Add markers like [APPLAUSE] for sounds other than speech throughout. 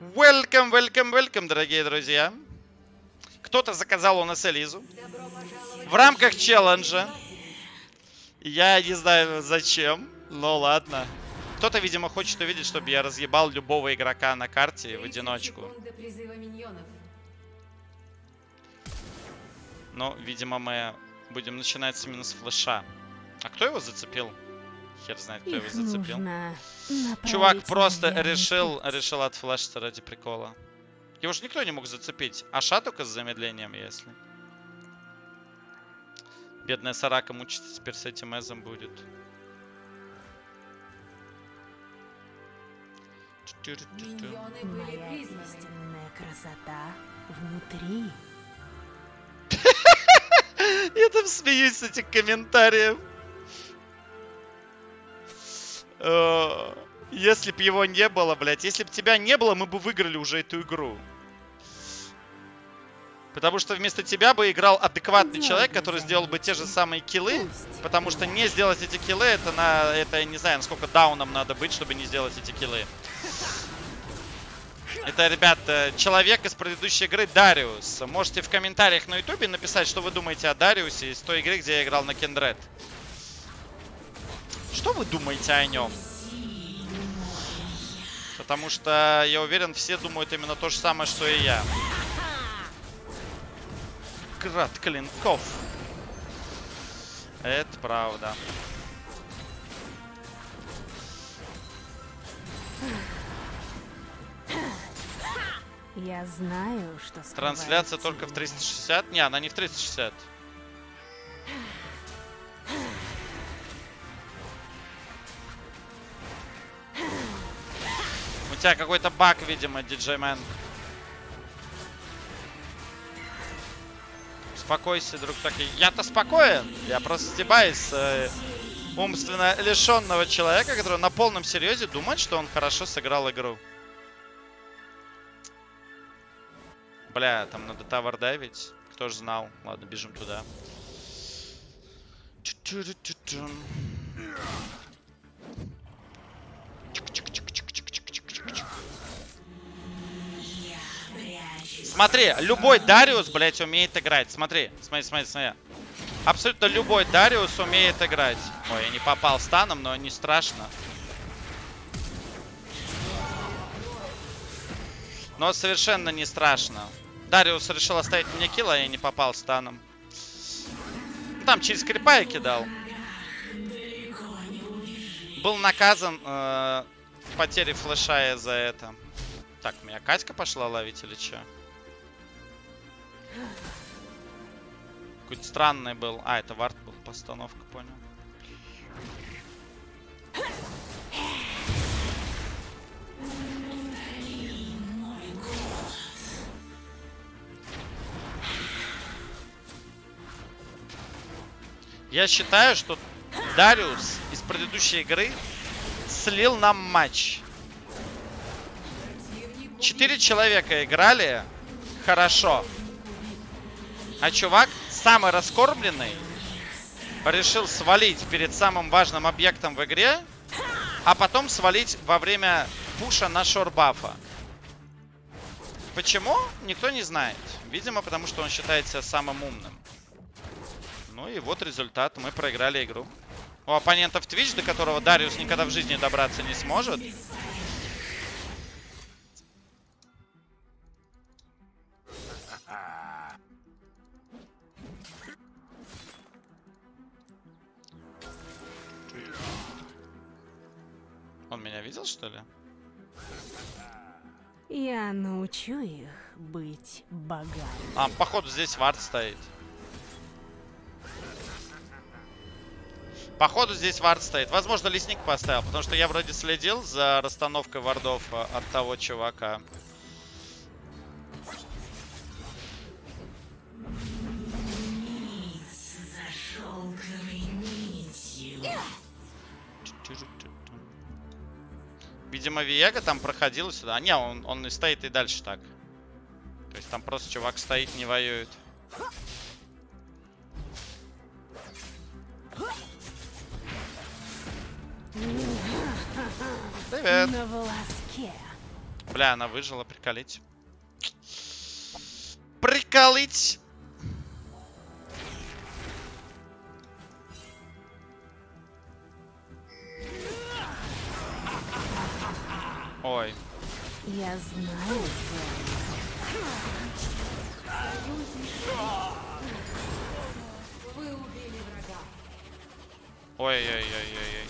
Welcome, welcome, welcome, дорогие друзья. Кто-то заказал у нас Элизу. В рамках челленджа. Я не знаю зачем, но ладно. Кто-то, видимо, хочет увидеть, чтобы я разъебал любого игрока на карте в одиночку. Но, видимо, мы будем начинать именно с флеша. А кто его зацепил? Хер знает, кто Их его зацепил. Чувак просто решил, решил отфлешиться ради прикола. Его же никто не мог зацепить. Аша только с замедлением, если. Бедная Сарака мучится теперь с этим эзом будет. Моя истинная красота внутри. [LAUGHS] Я там смеюсь с этих комментариев. Э, Если б его не было, блядь, если бы тебя не было, мы бы выиграли уже эту игру. Потому что вместо тебя бы играл адекватный человек, который сделал бы те же самые киллы. Потому что не сделать эти киллы, это на, это я не знаю, насколько дауном надо быть, чтобы не сделать эти киллы. Это, ребят, э, человек из предыдущей игры Дариус. Можете в комментариях на ютубе написать, что вы думаете о Дариусе из той игры, где я играл на Кендред. Что вы думаете о нем? Потому что, я уверен, все думают именно то же самое, что и я. Град клинков. Это правда. Я знаю, что Трансляция только в в 360? Не, она не в 360. Тебя какой-то баг, видимо, диджеймен. Успокойся, друг такой. Я-то спокоен. Я просто стебаюсь э, умственно лишенного человека, который на полном серьезе думает, что он хорошо сыграл игру. Бля, там надо тавер дайвить. Кто ж знал? Ладно, бежим туда. Чу-чу-чу-чу-чу. Смотри, любой Дариус, блять, умеет играть. Смотри, смотри, смотри, смотри. Абсолютно любой Дариус умеет играть. Ой, я не попал станом, но не страшно. Но совершенно не страшно. Дариус решил оставить мне килл, а я не попал станом. Там через крипа я кидал. Был наказан э, потерей флеша за это. Так, меня Катька пошла ловить или что? Какой-то странный был. А, это вард был, постановка, понял. Я считаю, что Дариус из предыдущей игры слил нам матч. Четыре человека играли хорошо. А чувак, самый раскормленный, решил свалить перед самым важным объектом в игре, а потом свалить во время пуша на шорбафа. Почему? Никто не знает. Видимо, потому что он считает себя самым умным. Ну и вот результат. Мы проиграли игру. У оппонентов Twitch, до которого Дариус никогда в жизни добраться не сможет. Он меня видел, что ли? Я научу их быть богами. А, походу здесь вард стоит. Походу здесь вард стоит. Возможно, лесник поставил, потому что я вроде следил за расстановкой вардов э, от того чувака. Видимо, Виега там проходил сюда. А, не, он, он и стоит и дальше так. То есть там просто чувак стоит, не воюет. Привет. На волоске. Бля, она выжила, приколить. Приколить! Ой, Я знаю, ой-ой-ой-ой-ой.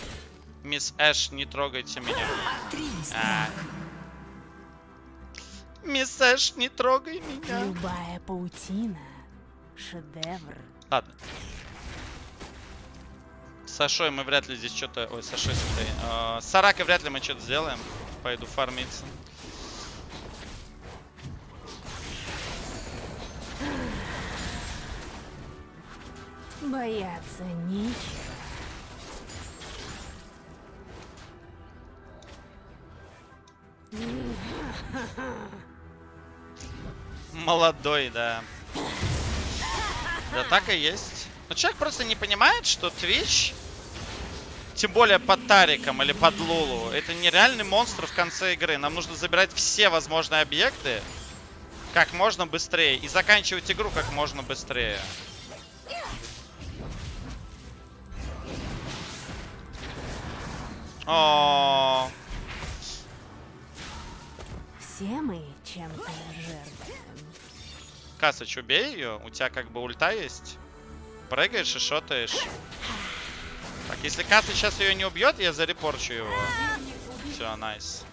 Мисс Эш, не трогайте меня. А. Мисс Эш, не трогай меня. Любая паутина — шедевр. Ладно. Сашой мы вряд ли здесь что-то... Ой, Сашой с этой, э, С Саракой вряд ли мы что-то сделаем. Пойду фармиться. Бояться нечего. Молодой, да. Да так и есть. Но человек просто не понимает, что Twitch, тем более под Тариком или под Лулу, это нереальный монстр в конце игры. Нам нужно забирать все возможные объекты как можно быстрее и заканчивать игру как можно быстрее. О, Все мы чем-то жертвуем. Касыч, убей ее. У тебя как бы ульта есть. Прыгаешь и шотаешь. Так, если Касыч сейчас ее не убьет, я зарепорчу его. Все, найс.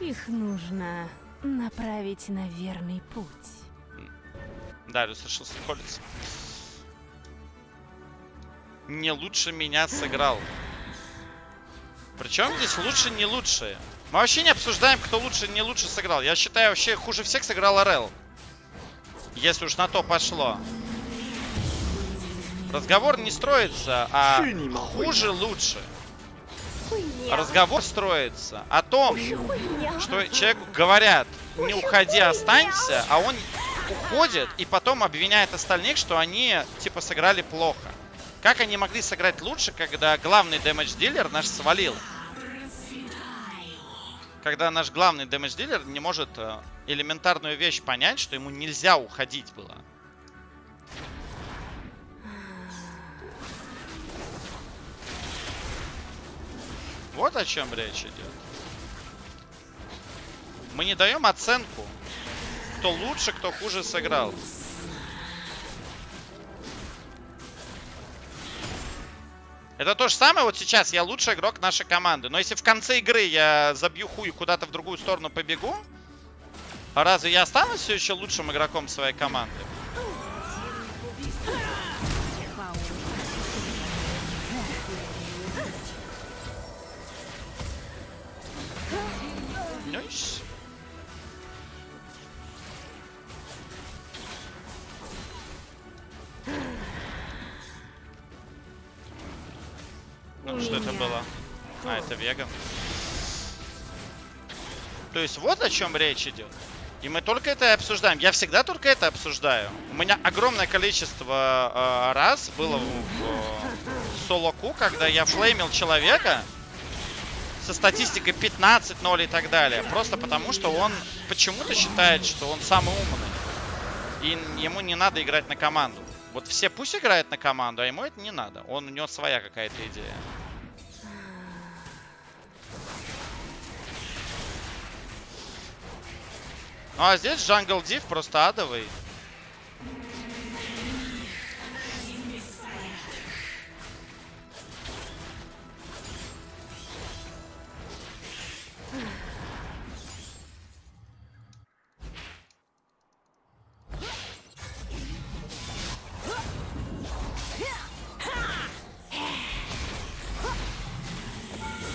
Их нужно направить на верный путь. Дариус решил колется. Не лучше меня сыграл. Причем здесь лучше, не лучше. Мы вообще не обсуждаем, кто лучше, не лучше сыграл. Я считаю, вообще хуже всех сыграл РЛ. Если уж на то пошло. Разговор не строится, а хуже лучше. Разговор строится о том, что человеку говорят, не уходи, останься, а он уходит и потом обвиняет остальных, что они типа сыграли плохо. Как они могли сыграть лучше, когда главный дэмэдж-дилер наш свалил? Когда наш главный дэмэдж-дилер не может э, элементарную вещь понять, что ему нельзя уходить было. Вот о чем речь идет. Мы не даем оценку, кто лучше, кто хуже сыграл. Это то же самое, вот сейчас я лучший игрок нашей команды. Но если в конце игры я забью хуй куда-то в другую сторону побегу, разве я останусь все еще лучшим игроком своей команды? Ну, что это было? А, это Вега. То есть вот о чем речь идет. И мы только это и обсуждаем. Я всегда только это обсуждаю. У меня огромное количество э, раз было в, в соло-ку, когда я флеймил человека со статистикой 15-0 и так далее. Просто потому, что он почему-то считает, что он самый умный. И ему не надо играть на команду. Вот все пусть играют на команду, а ему это не надо. Он, у него своя какая-то идея. Ну а здесь Джангл Див просто адовый.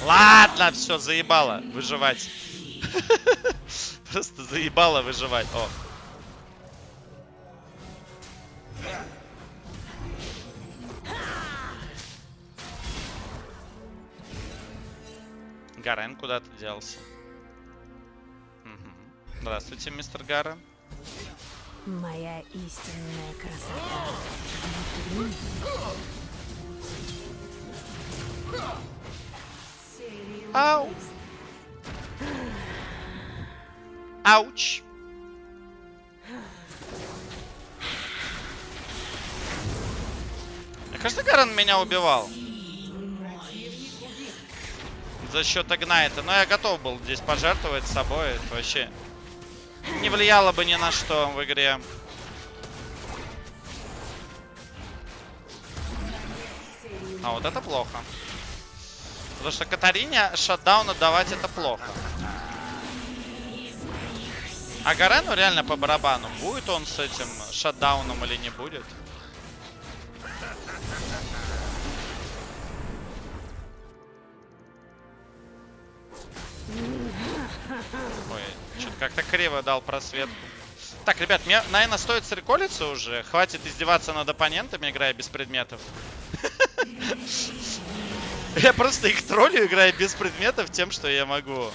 Ладно, все, заебало выживать. [LAUGHS] Просто заебало выживать. О. Гарен куда-то делся. Мгм. Здравствуйте, мистер Гарен. Моя истинная красота. Ау. Ауч. Мне кажется, Гарен меня убивал. За счет Игнайта. Но я готов был здесь пожертвовать собой. Это вообще не влияло бы ни на что в игре. А вот это плохо. Потому что Катарине шатдаун отдавать это плохо. А Гарену реально по барабану. Будет он с этим шатдауном или не будет? Ой, что-то как-то криво дал просветку. Так, ребят, мне, наверное, стоит среколиться уже. Хватит издеваться над оппонентами, играя без предметов. [LAUGHS] Я просто их троллю, играя без предметов тем, что я могу.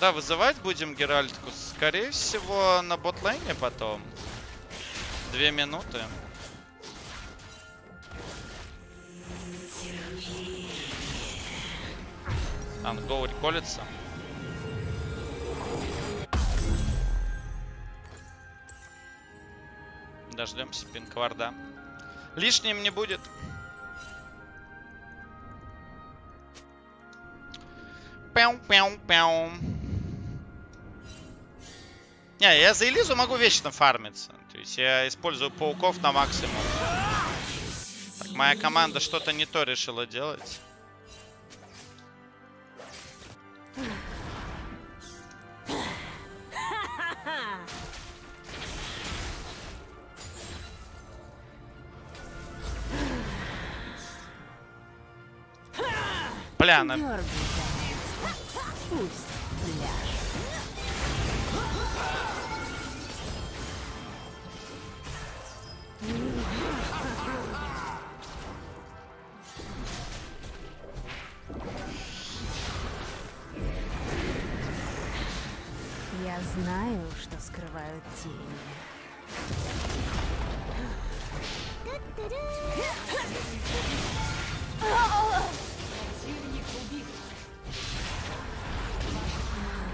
Куда вызывать будем Геральтку? Скорее всего, на ботлейне потом. Две минуты. А, ну Гоури колется. Дождемся пинкварда. Лишним не будет. Пяу-пяу-пяу. Не, я за Элизу могу вечно фармиться. То есть я использую пауков на максимум. Так, моя команда что-то не то решила делать. Бля, она... Пусть знаю, что скрывают тени.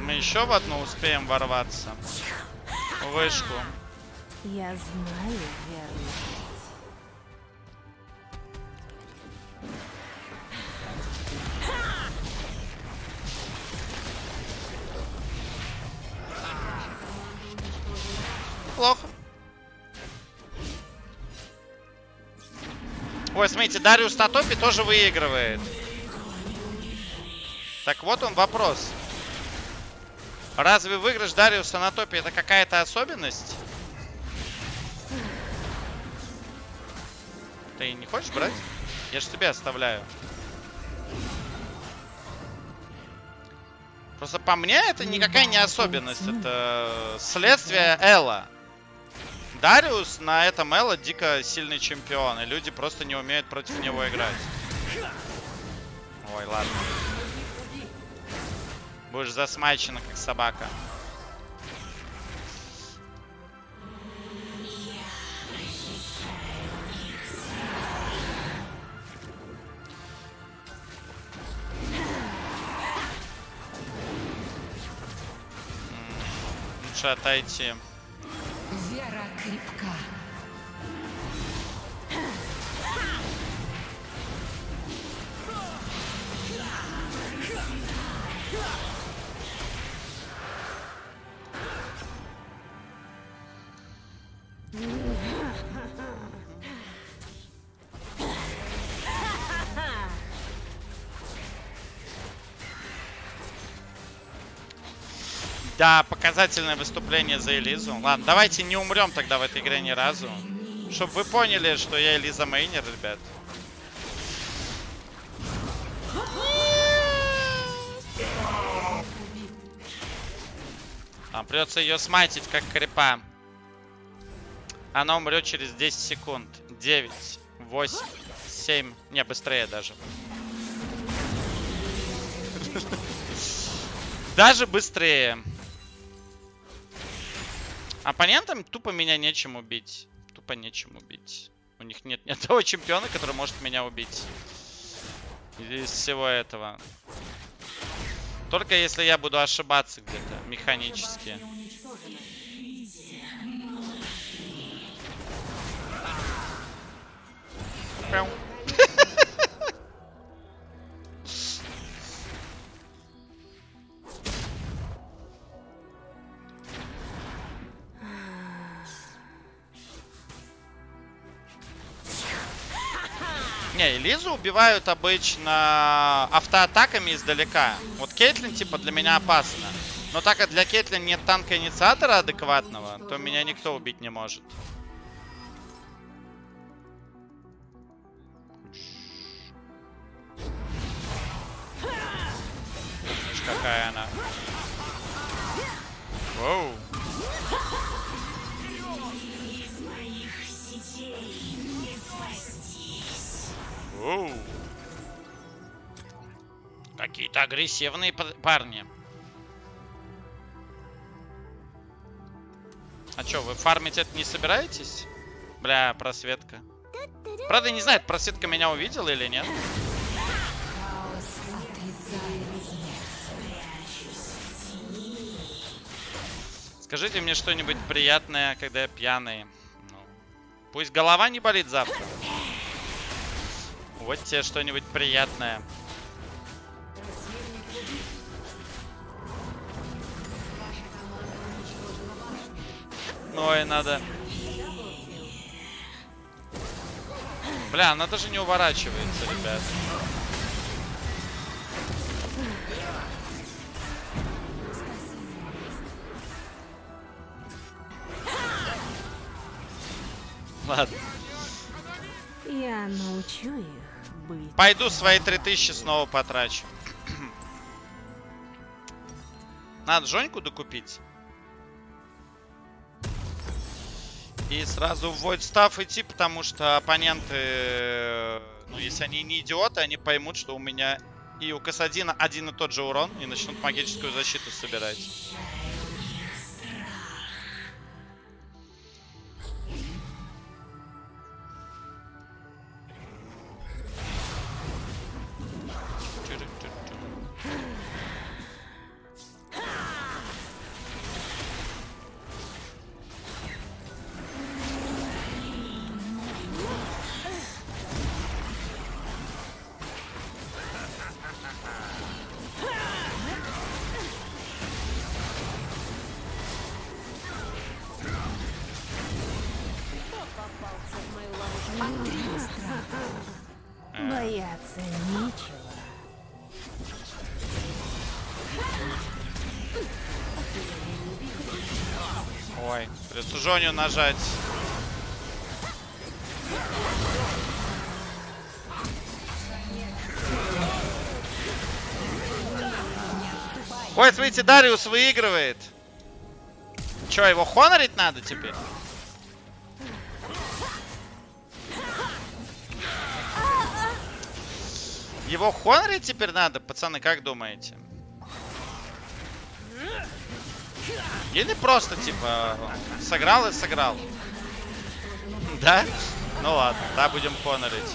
Мы еще в одну успеем ворваться. Вышку. Я знаю верный смотрите, Дариус на топе тоже выигрывает. Так вот он вопрос. Разве выигрыш Дариуса на топе это какая-то особенность? Ты не хочешь брать? Я же тебе оставляю. Просто по мне это никакая не особенность. Это следствие Элла. Дариус на этом Элла дико сильный чемпион. И люди просто не умеют против него играть. Ой, ладно. Будешь засмачена, как собака. Лучше отойти. Да, показательное выступление за Элизу. Ладно, давайте не умрем тогда в этой игре ни разу. Чтобы вы поняли, что я Элиза Мейнер, ребят. Там придется ее смайтить, как крипа. Она умрет через 10 секунд. 9, 8, 7. Не, быстрее даже. Даже быстрее. Оппонентам тупо меня нечем убить. тупо нечем убить. У них нет ни одного чемпиона, который может меня убить. Из всего этого. Только если я буду ошибаться где-то механически. Прям. Не, Элизу убивают обычно автоатаками издалека. Вот Кейтлин, типа, для меня опасна. Но так как для Кейтлин нет танка-инициатора адекватного, то меня никто убить не может. Какие-то агрессивные парни. А чё, вы фармить это не собираетесь? Бля, просветка. Правда, не знаю, просветка меня увидела или нет. Скажите мне что-нибудь приятное, когда я пьяный. Ну, пусть голова не болит завтра. Вот тебе что-нибудь приятное. Ой, надо. Бля, она даже не уворачивается, ребят. Ладно. Я научу их быть. Пойду свои 3000 снова потрачу. [CLEARS THROAT] Надо Жоньку докупить. И сразу в Staff идти, потому что оппоненты, э, ну, если они не идиоты, они поймут, что у меня и у Касадина один и тот же урон, и начнут магическую защиту собирать. Придется Жоню нажать. Ой, смотрите, Дариус выигрывает. Че, его хонорить надо теперь? Его хонорить теперь надо, пацаны, как думаете? Или просто, типа, сыграл и сыграл? Да? Ну ладно, да, будем крепка.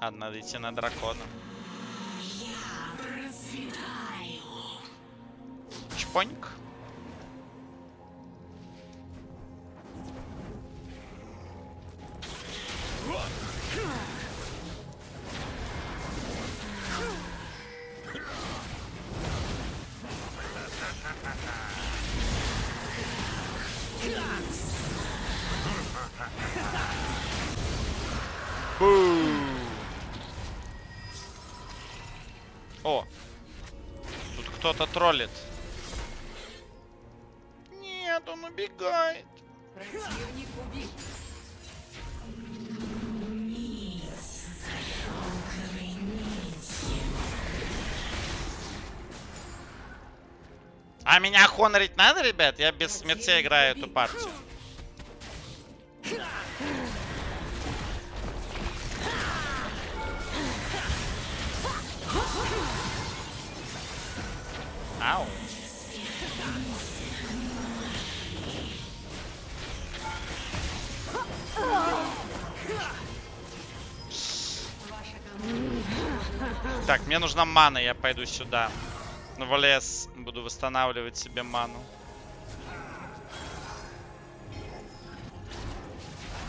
Ладно, надо идти на дракона. Чпоньк. Кто-то троллит. Нет, он убегает. Противник убит. А меня хонорить надо, ребят? Я без смерти играю эту партию. Так, мне нужна мана, я пойду сюда. В лес буду восстанавливать себе ману.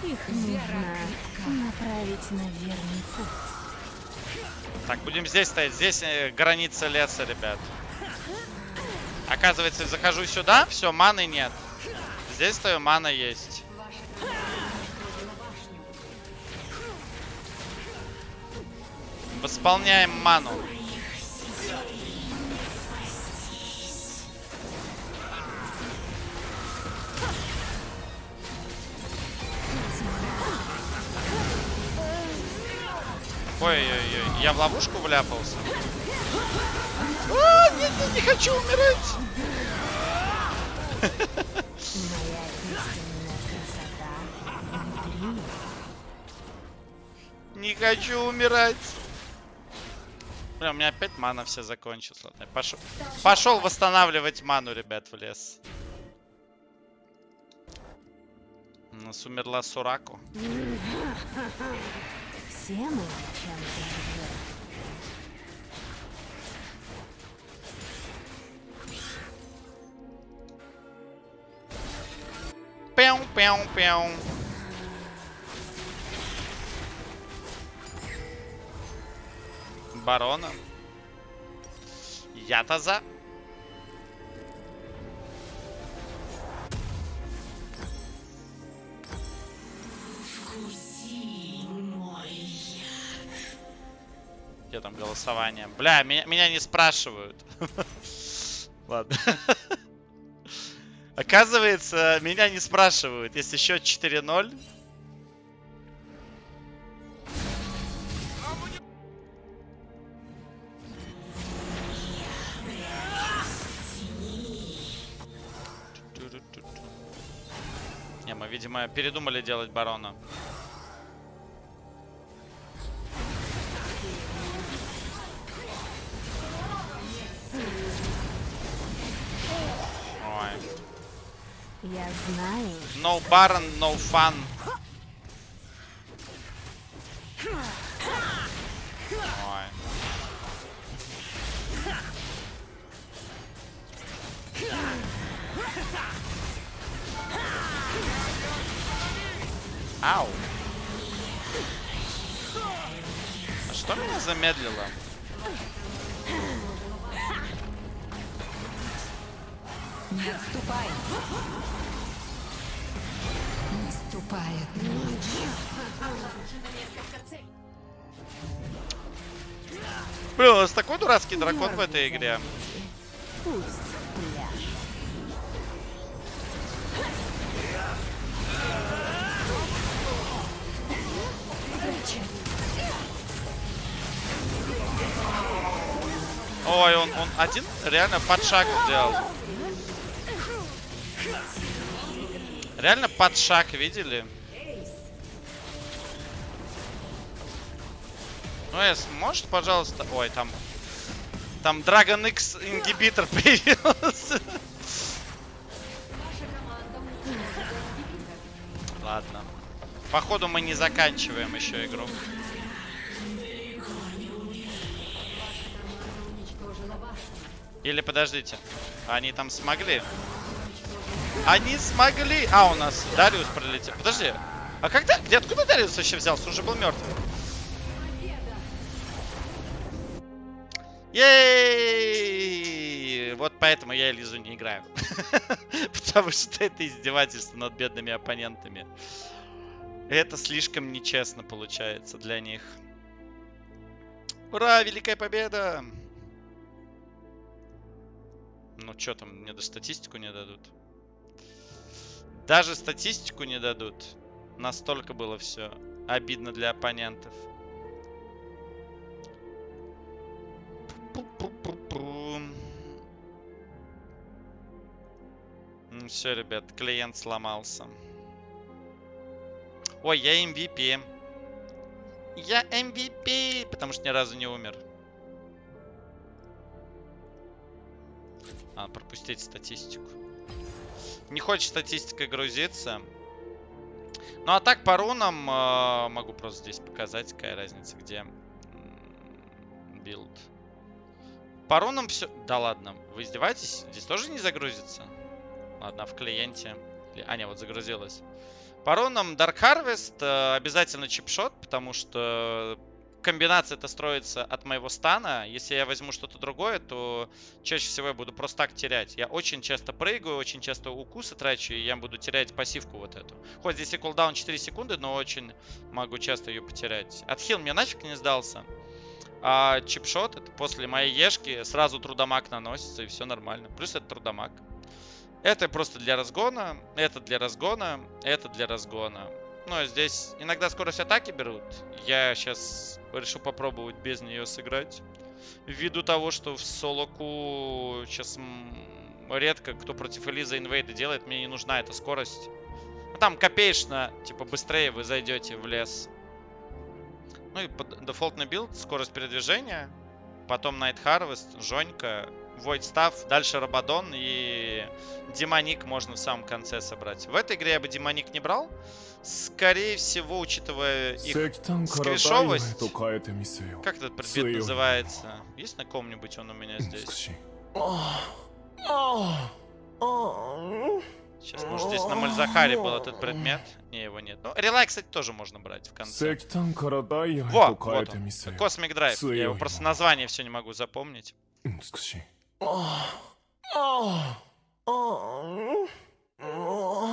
Их нужно направить на верный путь. Так, будем здесь стоять. Здесь э, граница леса, ребят. Оказывается, захожу сюда, все, маны нет. Здесь стою, мана есть. Восполняем ману. Ой-ой-ой, я в ловушку вляпался. А, нет, нет, не хочу умирать. [LAUGHS] Не хочу умирать. Бля, у меня опять мана вся закончилась. Ладно, пошел. Пошел восстанавливать ману, ребят, в лес. У нас умерла Сураку. Все мы чем-то. Пяу, пяу, пяу. Барона. Я-то за. Где там голосование? Бля, меня, меня не спрашивают. [LAUGHS] Ладно. [LAUGHS] Оказывается, меня не спрашивают. Если счет 4-0. Передумали делать барона. Ой. Я знаю, No Baron, no fun. Ау. А что меня замедлило? Не отступай. Наступает ночь. Блин, у нас такой дурацкий дракон в этой игре. пусть Ой, он, он один реально под шаг сделал. Реально под шаг, видели? Ну, Эс, может, пожалуйста... Ой, там... Там Dragon X ингибитор [LAUGHS] появился. Ладно. Походу мы не заканчиваем еще игру. Или подождите. Они там смогли? Они смогли! А, у нас Дариус пролетел. Подожди. А когда? Где откуда Дариус вообще взялся? Он же был мертвый. Ей! Вот поэтому я Элизу не играю. [LAUGHS] Потому что это издевательство над бедными оппонентами. Это слишком нечестно получается для них. Ура, великая победа! Ну что там, мне даже статистику не дадут. Даже статистику не дадут. Настолько было все обидно для оппонентов. Все, ребят, клиент сломался. Ой, я MVP. Я MVP, потому что ни разу не умер. А, пропустить статистику. Не хочет статистика грузиться. Ну а так по рунам э, могу просто здесь показать, какая разница, где. Билд. По рунам все... Да ладно, вы издеваетесь? Здесь тоже не загрузится? Ладно, в клиенте. А, не, вот загрузилась. По рунам Dark Harvest э, обязательно чипшот, потому что комбинация это строится от моего стана. Если я возьму что-то другое, то чаще всего я буду просто так терять. Я очень часто прыгаю, очень часто укусы трачу, и я буду терять пассивку вот эту. Хоть здесь и кулдаун 4 секунды, но очень могу часто ее потерять. Отхил мне нафиг не сдался. А чипшот, это после моей ешки, сразу трудомаг наносится, и все нормально. Плюс это трудомаг. Это просто для разгона, это для разгона, это для разгона. А здесь иногда скорость атаки берут. Я сейчас решил попробовать без нее сыграть. Ввиду того, что в solo queue сейчас редко кто против Элизы инвейда делает, мне не нужна эта скорость. Ну, Там копеечно, типа быстрее вы зайдете в лес. Ну и дефолтный билд, скорость передвижения. Потом Night Harvest, Жонька, Войдстав, дальше Рабадон и Демоник можно в самом конце собрать. В этой игре я бы Демоник не брал. Скорее всего, учитывая их скрешовость... Как этот предмет называется? Есть на ком-нибудь он у меня здесь? Сейчас, может, здесь на Мальзахаре был этот предмет. Не, его нет. Ну, релай, кстати, тоже можно брать в конце. Во, вот он. Космик Драйв. Я его просто название все не могу запомнить. Oh. Oh. Oh. oh.